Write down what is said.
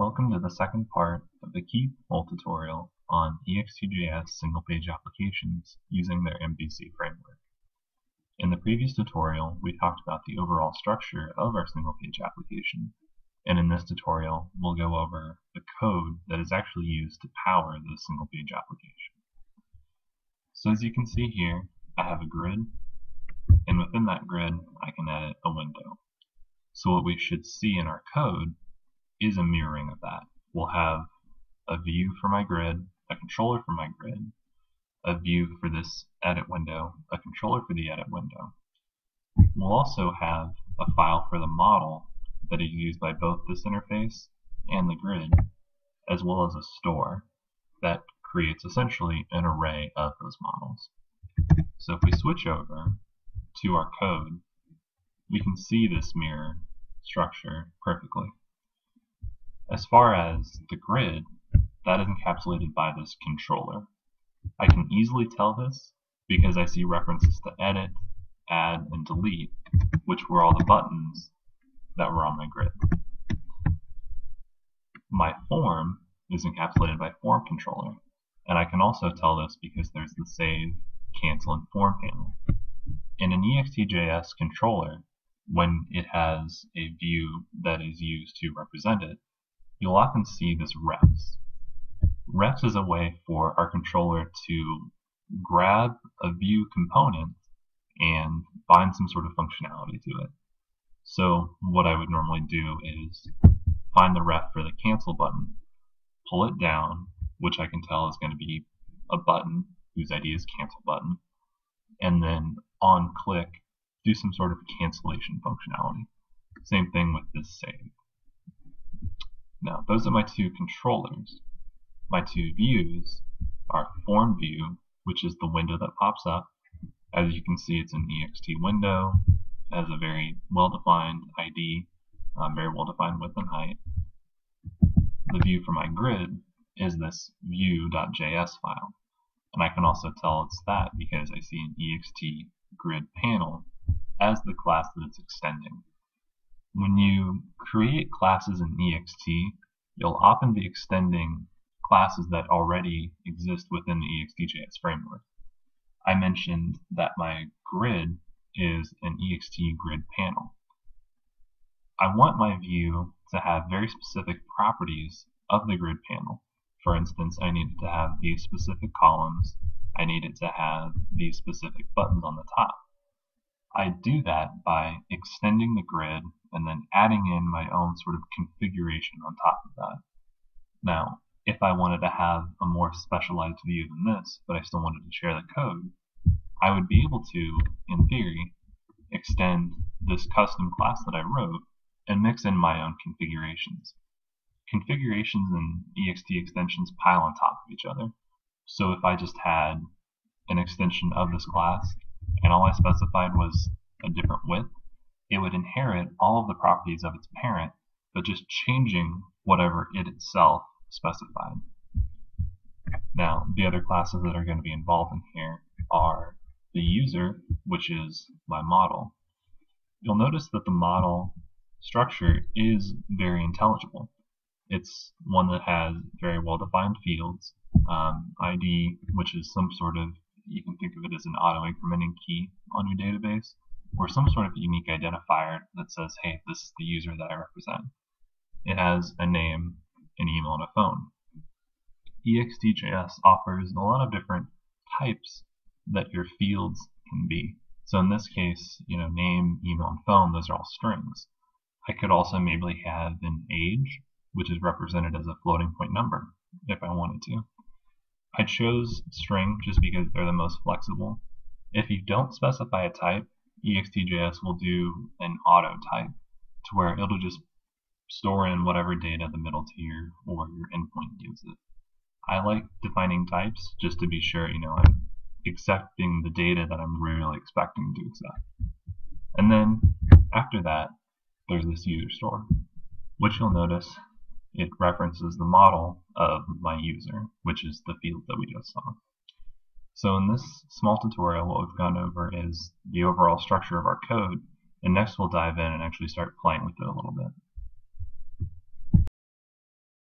Welcome to the second part of the Key full tutorial on EXTJS single-page applications using their MVC framework. In the previous tutorial, we talked about the overall structure of our single-page application, and in this tutorial, we'll go over the code that is actually used to power the single-page application. So as you can see here, I have a grid, and within that grid, I can edit a window. So what we should see in our code is a mirroring of that. We'll have a view for my grid, a controller for my grid, a view for this edit window, a controller for the edit window. We'll also have a file for the model that is used by both this interface and the grid, as well as a store that creates essentially an array of those models. So if we switch over to our code, we can see this mirror structure perfectly. As far as the grid, that is encapsulated by this controller. I can easily tell this because I see references to edit, add, and delete, which were all the buttons that were on my grid. My form is encapsulated by form controller, and I can also tell this because there's the save, cancel, and form panel. In an EXTJS controller, when it has a view that is used to represent it, you'll often see this refs. Refs is a way for our controller to grab a view component and bind some sort of functionality to it. So what I would normally do is find the ref for the cancel button, pull it down, which I can tell is going to be a button whose ID is cancel button, and then on click do some sort of cancellation functionality. Same thing with this save. Now, those are my two controllers. My two views are form view, which is the window that pops up. As you can see, it's an ext window, It has a very well-defined ID, um, very well-defined width and height. The view for my grid is this view.js file. And I can also tell it's that because I see an ext grid panel as the class that it's extending. When you create classes in EXT, you'll often be extending classes that already exist within the EXTJS framework. I mentioned that my grid is an EXT grid panel. I want my view to have very specific properties of the grid panel. For instance, I need it to have these specific columns. I need it to have these specific buttons on the top. I do that by extending the grid and then adding in my own sort of configuration on top of that. Now, if I wanted to have a more specialized view than this, but I still wanted to share the code, I would be able to, in theory, extend this custom class that I wrote and mix in my own configurations. Configurations and ext extensions pile on top of each other. So if I just had an extension of this class and all I specified was a different width, it would inherit all of the properties of its parent, but just changing whatever it itself specified. Now, the other classes that are going to be involved in here are the user, which is my model. You'll notice that the model structure is very intelligible. It's one that has very well-defined fields, um, ID, which is some sort of, you can think of it as an auto-incrementing key on your database, or some sort of unique identifier that says, hey, this is the user that I represent. It has a name, an email, and a phone. EXTJS offers a lot of different types that your fields can be. So in this case, you know, name, email, and phone, those are all strings. I could also maybe have an age, which is represented as a floating point number, if I wanted to. I chose string just because they're the most flexible. If you don't specify a type, EXTJS will do an auto type to where it'll just store in whatever data the middle tier or your endpoint gives it. I like defining types just to be sure, you know, I'm accepting the data that I'm really expecting to accept. And then after that, there's this user store, which you'll notice it references the model of my user, which is the field that we just saw. So in this small tutorial, what we've gone over is the overall structure of our code, and next we'll dive in and actually start playing with it a little bit.